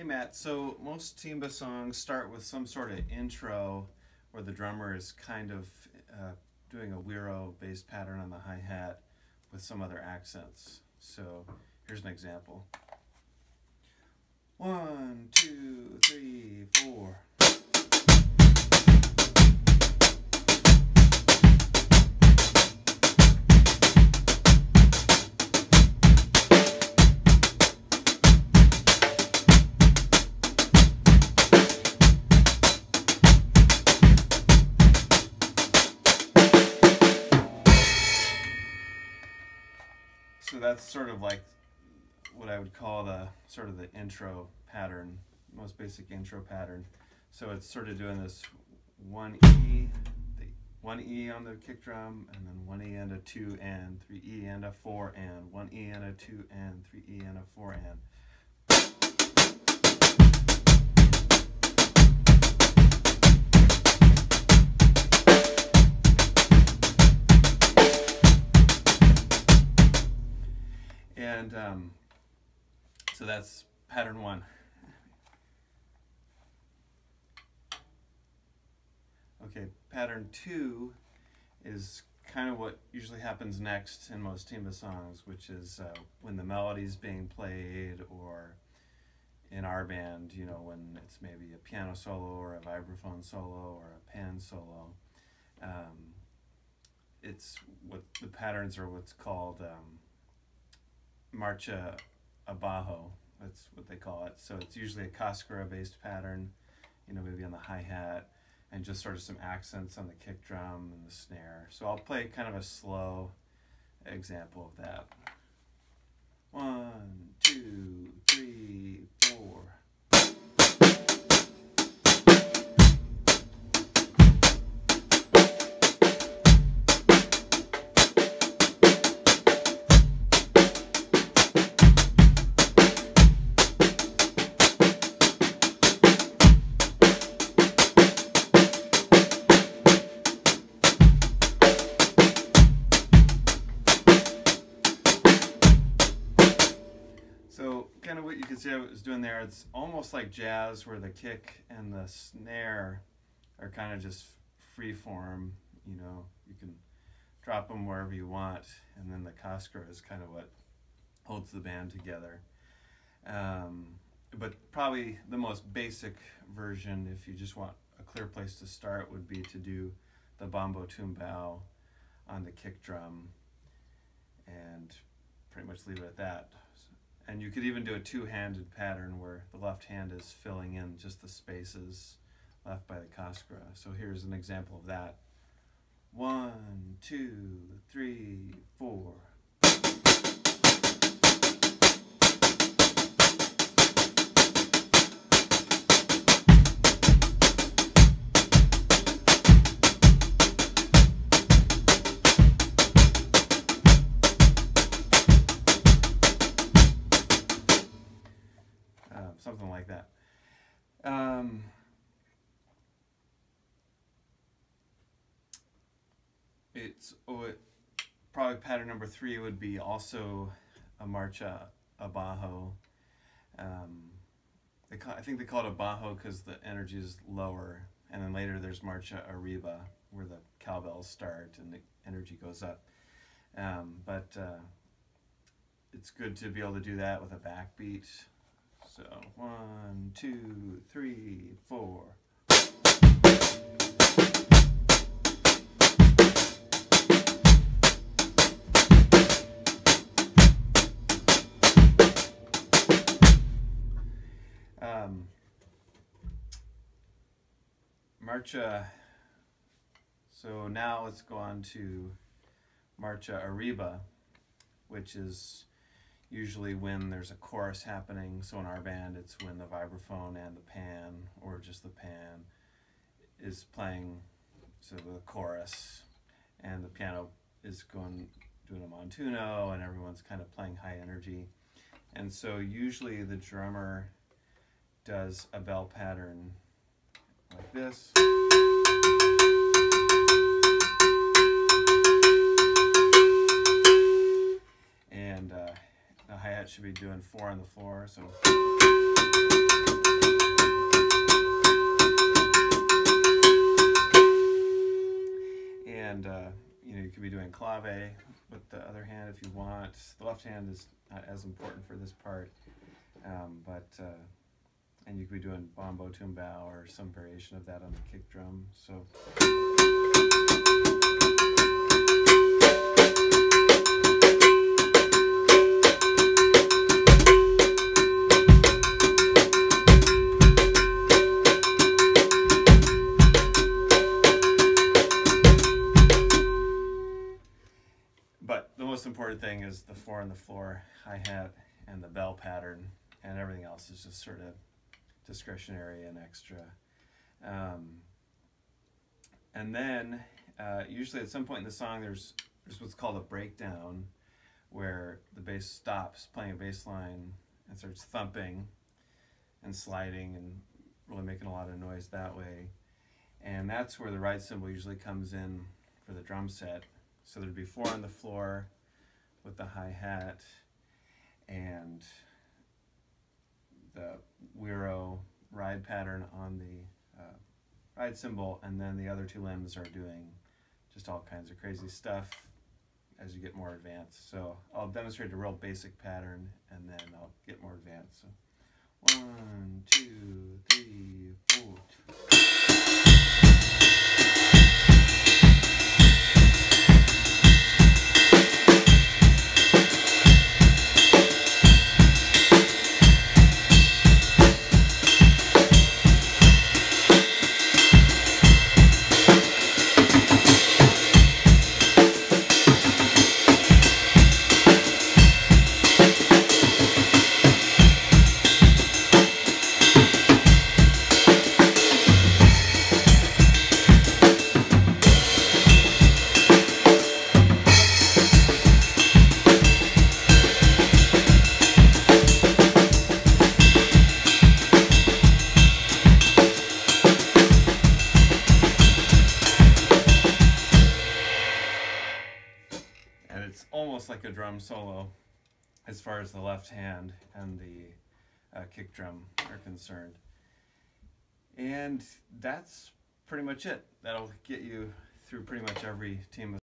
Hey Matt, so most timba songs start with some sort of intro where the drummer is kind of uh, doing a güiro based pattern on the hi-hat with some other accents. So here's an example. One, two, three, four. So that's sort of like what I would call the sort of the intro pattern, most basic intro pattern. So it's sort of doing this one E, the one E on the kick drum, and then one E and a two and three E and a four and one E and a two and three E and a four and. And um, so that's pattern one. Okay, pattern two is kind of what usually happens next in most timba songs, which is uh, when the melody's being played, or in our band, you know, when it's maybe a piano solo or a vibraphone solo or a pan solo. Um, it's what the patterns are what's called um, marcha abajo. That's what they call it. So it's usually a cascara based pattern, you know, maybe on the hi hat, and just sort of some accents on the kick drum and the snare. So I'll play kind of a slow example of that. One, two, three, four. See I was doing there, it's almost like jazz where the kick and the snare are kind of just free form, you know, you can drop them wherever you want, and then the cascara is kind of what holds the band together. Um, but probably the most basic version, if you just want a clear place to start, would be to do the bombo tumbao on the kick drum and pretty much leave it at that. And you could even do a two-handed pattern where the left hand is filling in just the spaces left by the cascara. So here's an example of that. One, two, three, four. It's oh, it, probably pattern number three would be also a marcha abajo. Um, they call, I think they call it abajo because the energy is lower, and then later there's marcha arriba where the cowbells start and the energy goes up. Um, but uh, it's good to be able to do that with a backbeat. So one, two, three, four. Marcha. So now let's go on to Marcha Arriba, which is usually when there's a chorus happening. So in our band, it's when the vibraphone and the pan, or just the pan, is playing. So the chorus, and the piano is going doing a montuno, and everyone's kind of playing high energy. And so usually the drummer does a bell pattern like this. And uh, the hi-hat should be doing four on the floor, so. And uh, you know you could be doing clave with the other hand if you want. The left hand is not as important for this part, um, but uh, and you could be doing bombo tumbao or some variation of that on the kick drum. So. But the most important thing is the four on the floor, hi-hat, and the bell pattern, and everything else is just sort of discretionary and extra. Um, and then, uh, usually at some point in the song, there's, there's what's called a breakdown, where the bass stops playing a bass line and starts thumping and sliding and really making a lot of noise that way. And that's where the ride cymbal usually comes in for the drum set. So there'd be four on the floor with the hi-hat and the güiro ride pattern on the uh, ride cymbal, and then the other two limbs are doing just all kinds of crazy stuff as you get more advanced. So I'll demonstrate a real basic pattern, and then I'll get more advanced. So one, two, three, four. It's almost like a drum solo as far as the left hand and the uh, kick drum are concerned. And that's pretty much it. That'll get you through pretty much every timba